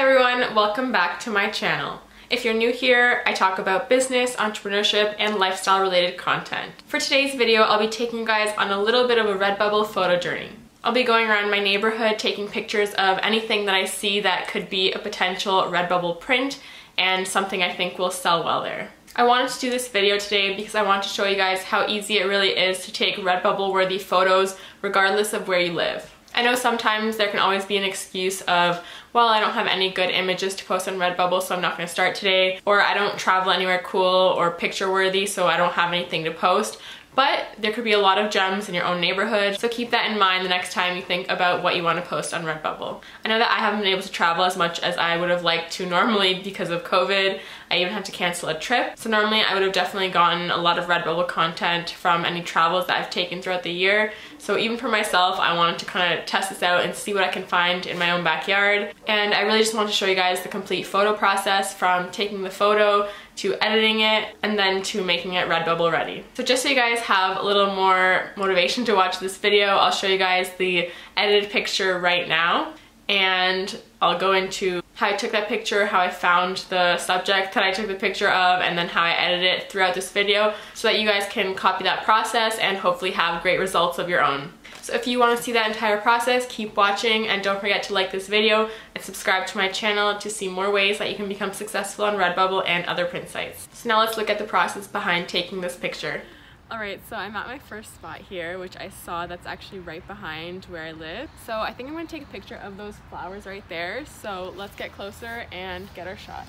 Hi everyone, welcome back to my channel. If you're new here, I talk about business, entrepreneurship, and lifestyle related content. For today's video, I'll be taking you guys on a little bit of a Redbubble photo journey. I'll be going around my neighborhood taking pictures of anything that I see that could be a potential Redbubble print and something I think will sell well there. I wanted to do this video today because I want to show you guys how easy it really is to take Redbubble worthy photos regardless of where you live. I know sometimes there can always be an excuse of, well, I don't have any good images to post on Redbubble, so I'm not gonna start today, or I don't travel anywhere cool or picture worthy, so I don't have anything to post. But there could be a lot of gems in your own neighborhood, so keep that in mind the next time you think about what you want to post on Redbubble. I know that I haven't been able to travel as much as I would have liked to normally because of COVID. I even had to cancel a trip. So normally I would have definitely gotten a lot of Redbubble content from any travels that I've taken throughout the year. So even for myself, I wanted to kind of test this out and see what I can find in my own backyard. And I really just wanted to show you guys the complete photo process from taking the photo to editing it and then to making it Redbubble ready. So just so you guys have a little more motivation to watch this video, I'll show you guys the edited picture right now and I'll go into how I took that picture, how I found the subject that I took the picture of, and then how I edited it throughout this video so that you guys can copy that process and hopefully have great results of your own. So if you want to see that entire process, keep watching and don't forget to like this video and subscribe to my channel to see more ways that you can become successful on Redbubble and other print sites. So now let's look at the process behind taking this picture. Alright, so I'm at my first spot here, which I saw that's actually right behind where I live. So I think I'm to take a picture of those flowers right there. So let's get closer and get our shot.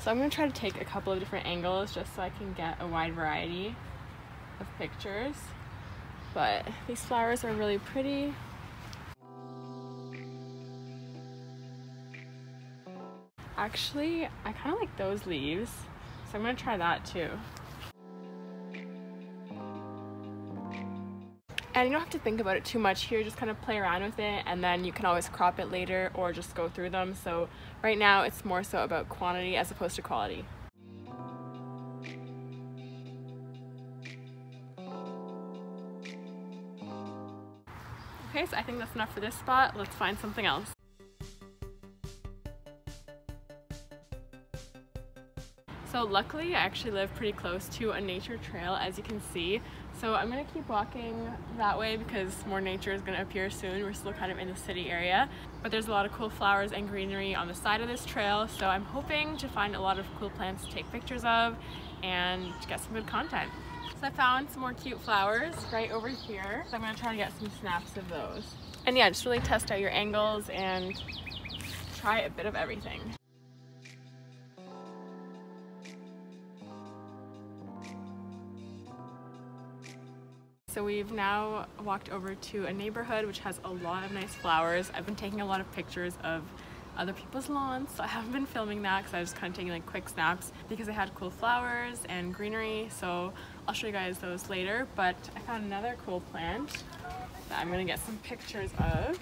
So I'm to try to take a couple of different angles just so I can get a wide variety of pictures. But these flowers are really pretty. Actually, I kind of like those leaves, so I'm gonna try that too. And you don't have to think about it too much here, just kind of play around with it and then you can always crop it later or just go through them. So right now it's more so about quantity as opposed to quality. Okay, so I think that's enough for this spot. Let's find something else. So luckily I actually live pretty close to a nature trail as you can see. So I'm gonna keep walking that way because more nature is gonna appear soon. We're still kind of in the city area, but there's a lot of cool flowers and greenery on the side of this trail. So I'm hoping to find a lot of cool plants to take pictures of and get some good content. So I found some more cute flowers right over here. So I'm gonna try to get some snaps of those. And yeah, just really test out your angles and try a bit of everything. So we've now walked over to a neighborhood which has a lot of nice flowers. I've been taking a lot of pictures of other people's lawns. So I haven't been filming that because I was kind of taking like quick snaps because they had cool flowers and greenery. So I'll show you guys those later. But I found another cool plant that I'm gonna get some pictures of.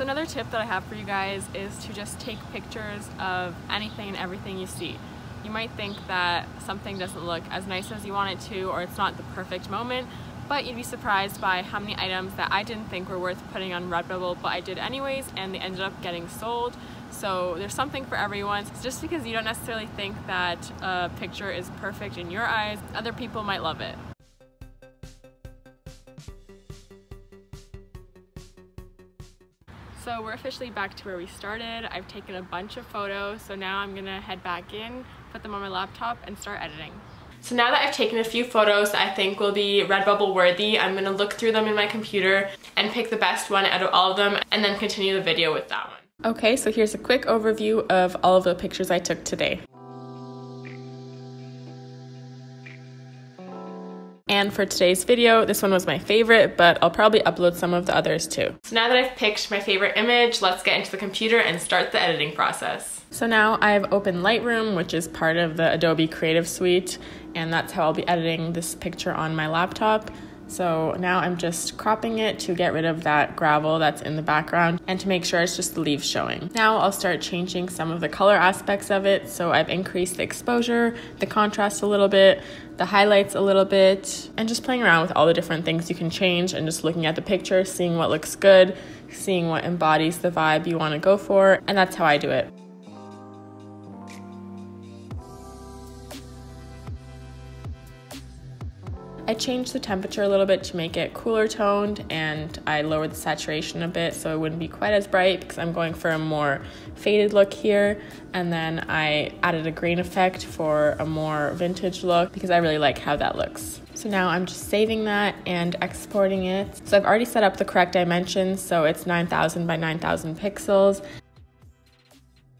So another tip that I have for you guys is to just take pictures of anything and everything you see. You might think that something doesn't look as nice as you want it to or it's not the perfect moment, but you'd be surprised by how many items that I didn't think were worth putting on Redbubble, but I did anyways and they ended up getting sold. So there's something for everyone. Just because you don't necessarily think that a picture is perfect in your eyes, other people might love it. So we're officially back to where we started. I've taken a bunch of photos, so now I'm gonna head back in, put them on my laptop, and start editing. So now that I've taken a few photos that I think will be Redbubble worthy, I'm gonna look through them in my computer and pick the best one out of all of them and then continue the video with that one. Okay, so here's a quick overview of all of the pictures I took today. And for today's video, this one was my favorite, but I'll probably upload some of the others too. So now that I've picked my favorite image, let's get into the computer and start the editing process. So now I've opened Lightroom, which is part of the Adobe Creative Suite, and that's how I'll be editing this picture on my laptop. So now I'm just cropping it to get rid of that gravel that's in the background and to make sure it's just the leaves showing. Now I'll start changing some of the color aspects of it. So I've increased the exposure, the contrast a little bit, the highlights a little bit, and just playing around with all the different things you can change and just looking at the picture, seeing what looks good, seeing what embodies the vibe you want to go for, and that's how I do it. I changed the temperature a little bit to make it cooler toned and I lowered the saturation a bit so it wouldn't be quite as bright because I'm going for a more faded look here. And then I added a grain effect for a more vintage look because I really like how that looks. So now I'm just saving that and exporting it. So I've already set up the correct dimensions. So it's 9000 by 9000 pixels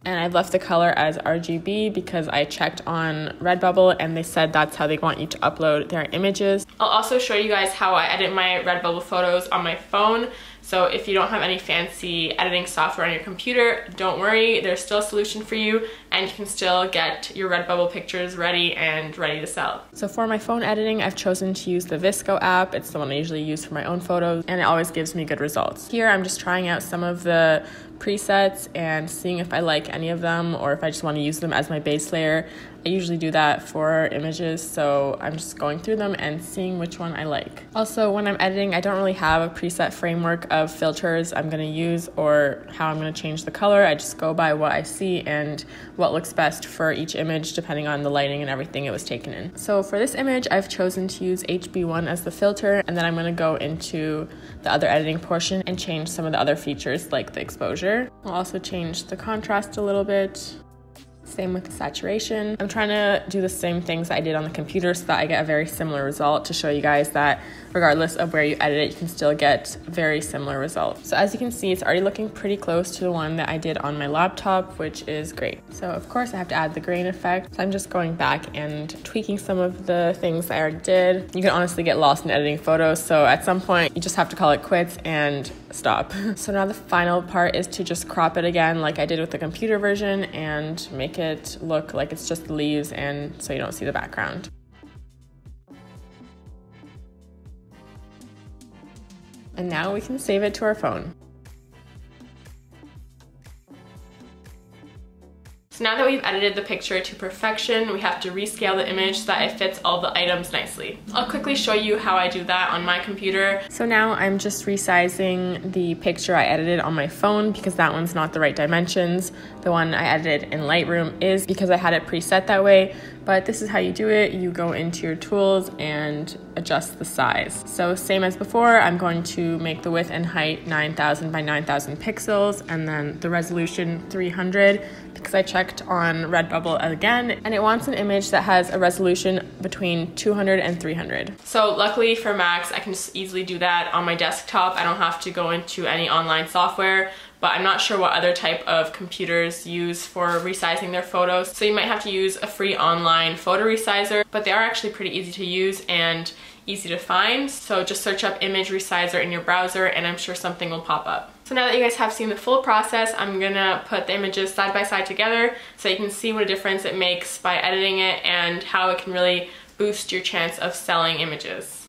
and I've left the color as RGB because I checked on Redbubble and they said that's how they want you to upload their images. I'll also show you guys how I edit my Redbubble photos on my phone. So if you don't have any fancy editing software on your computer, don't worry, there's still a solution for you and you can still get your Redbubble pictures ready and ready to sell. So for my phone editing, I've chosen to use the VSCO app. It's the one I usually use for my own photos and it always gives me good results. Here I'm just trying out some of the presets and seeing if I like any of them or if I just want to use them as my base layer. I usually do that for images, so I'm just going through them and seeing which one I like. Also, when I'm editing, I don't really have a preset framework of filters I'm to use or how I'm to change the color. I just go by what I see and what looks best for each image depending on the lighting and everything it was taken in. So for this image, I've chosen to use HB1 as the filter and then I'm to go into the other editing portion and change some of the other features like the exposure. I'll also change the contrast a little bit. Same with the saturation. I'm trying to do the same things I did on the computer so that I get a very similar result to show you guys that regardless of where you edit it, you can still get very similar results. So as you can see, it's already looking pretty close to the one that I did on my laptop, which is great. So of course I have to add the grain effect. So I'm just going back and tweaking some of the things I already did. You can honestly get lost in editing photos. So at some point you just have to call it quits and stop. So now the final part is to just crop it again like I did with the computer version and make it look like it's just leaves and so you don't see the background. And now we can save it to our phone. So now that we've edited the picture to perfection, we have to rescale the image so that it fits all the items nicely. I'll quickly show you how I do that on my computer. So now I'm just resizing the picture I edited on my phone because that one's not the right dimensions. The one I edited in Lightroom is because I had it preset that way, but this is how you do it. You go into your tools and adjust the size. So same as before, I'm going to make the width and height 9000 by 9000 pixels and then the resolution 300 because I checked on Redbubble again and it wants an image that has a resolution between 200 and 300. So luckily for Macs, I can just easily do that on my desktop. I don't have to go into any online software but I'm not sure what other type of computers use for resizing their photos. So you might have to use a free online photo resizer, but they are actually pretty easy to use and easy to find. So just search up image resizer in your browser and I'm sure something will pop up. So now that you guys have seen the full process, I'm gonna put the images side by side together so you can see what a difference it makes by editing it and how it can really boost your chance of selling images.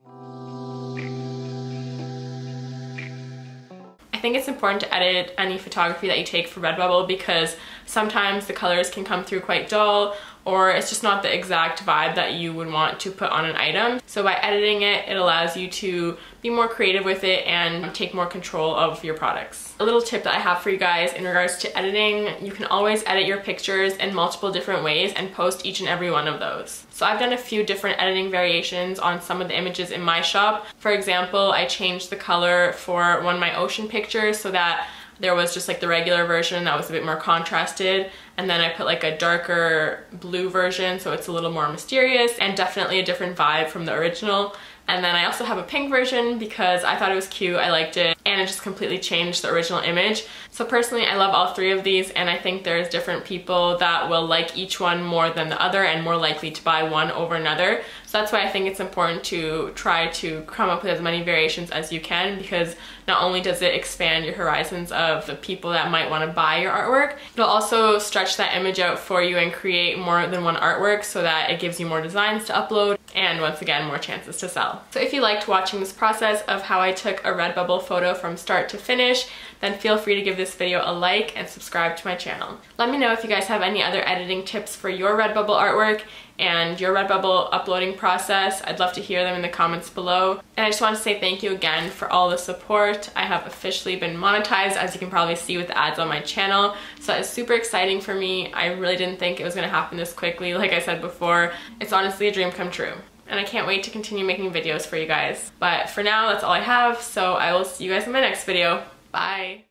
I think it's important to edit any photography that you take for Redbubble because sometimes the colors can come through quite dull or it's just not the exact vibe that you would want to put on an item. So by editing it, it allows you to be more creative with it and take more control of your products. A little tip that I have for you guys in regards to editing, you can always edit your pictures in multiple different ways and post each and every one of those. So I've done a few different editing variations on some of the images in my shop. For example, I changed the color for one of my ocean pictures so that there was just like the regular version that was a bit more contrasted and then I put like a darker blue version so it's a little more mysterious and definitely a different vibe from the original and then I also have a pink version because I thought it was cute, I liked it, and it just completely changed the original image. So personally, I love all three of these, and I think there's different people that will like each one more than the other and more likely to buy one over another. So that's why I think it's important to try to come up with as many variations as you can because not only does it expand your horizons of the people that might want to buy your artwork, it'll also stretch that image out for you and create more than one artwork so that it gives you more designs to upload and once again, more chances to sell. So if you liked watching this process of how I took a Redbubble photo from start to finish, then feel free to give this video a like and subscribe to my channel. Let me know if you guys have any other editing tips for your Redbubble artwork and your Redbubble uploading process. I'd love to hear them in the comments below. And I just want to say thank you again for all the support. I have officially been monetized, as you can probably see with the ads on my channel. So is super exciting for me. I really didn't think it was going to happen this quickly. Like I said before, it's honestly a dream come true and I can't wait to continue making videos for you guys. But for now, that's all I have, so I will see you guys in my next video. Bye!